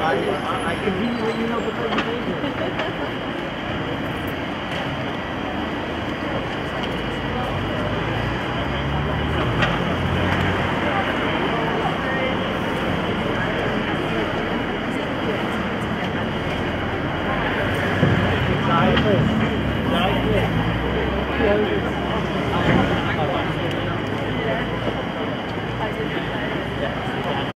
I, can give you you know before 来，来，来，来，来，